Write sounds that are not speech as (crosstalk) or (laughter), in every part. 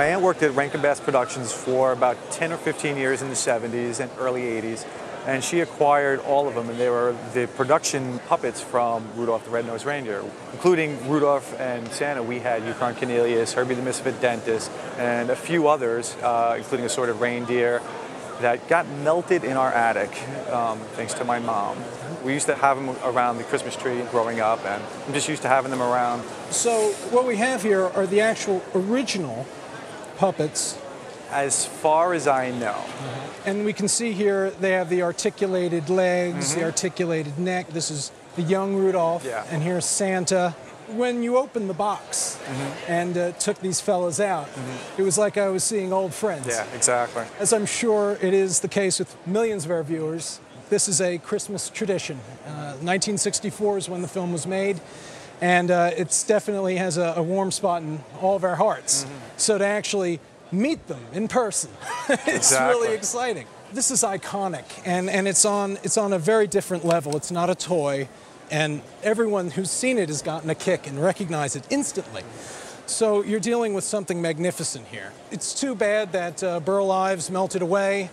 My aunt worked at Rankin Bass Productions for about 10 or 15 years in the 70s and early 80s, and she acquired all of them, and they were the production puppets from Rudolph the Red-Nosed Reindeer, including Rudolph and Santa. We had Yukon Cornelius, Herbie the Misfit Dentist, and a few others, uh, including a sort of reindeer that got melted in our attic, um, thanks to my mom. We used to have them around the Christmas tree growing up, and I'm just used to having them around. So what we have here are the actual original puppets. As far as I know. And we can see here they have the articulated legs, the articulated neck. This is the young Rudolph, Yeah. and here's Santa. When you opened the box and uh, took these fellas out, it was like I was seeing old friends. Yeah, exactly. As I'm sure it is the case with millions of our viewers, this is a Christmas tradition. Uh, 1964 is when the film was made, and uh, it definitely has a, a warm spot in all of our hearts. So to actually meet them in person, (laughs) it's Exactly. really exciting. This is iconic, and, and it's, on, it's on a very different level. It's not a toy, and everyone who's seen it has gotten a kick and recognized it instantly. So you're dealing with something magnificent here. It's too bad that uh, Burl Ives melted away,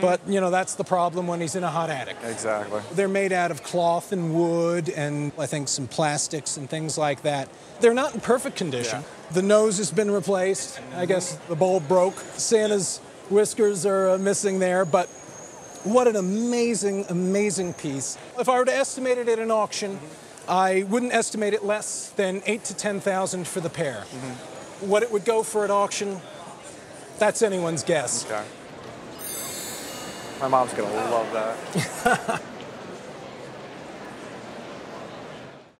but you know that's the problem when he's in a hot attic. Exactly. They're made out of cloth and wood and I think some plastics and things like that. They're not in perfect condition. Yeah. The nose has been replaced. I guess the bulb broke. Santa's whiskers are uh, missing there, but what an amazing, amazing piece. If I were to estimate it at an auction, I wouldn't estimate it less than eight to 10,000 for the pair. Mm-hmm. What it would go for at auction, that's anyone's guess. Okay. My mom's gonna love that. (laughs)